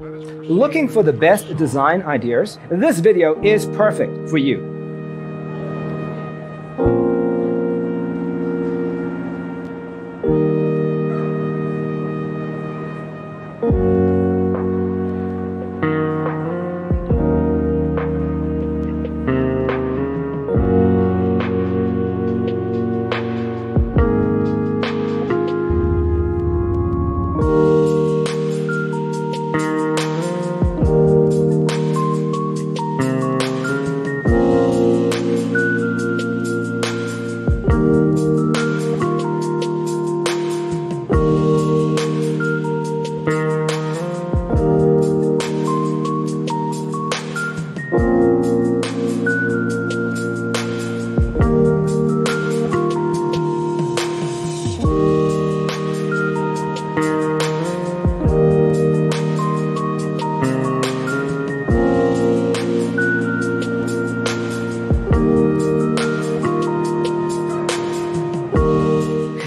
Looking for the best design ideas? This video is perfect for you.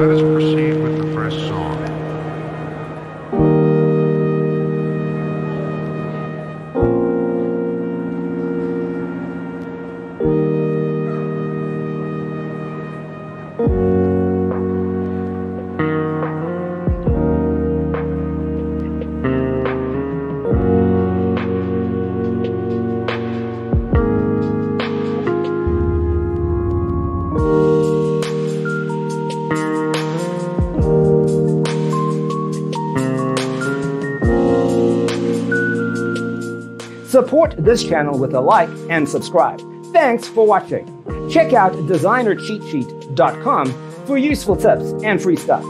Let us proceed with the first song. Support this channel with a like and subscribe. Thanks for watching. Check out designercheatsheet.com for useful tips and free stuff.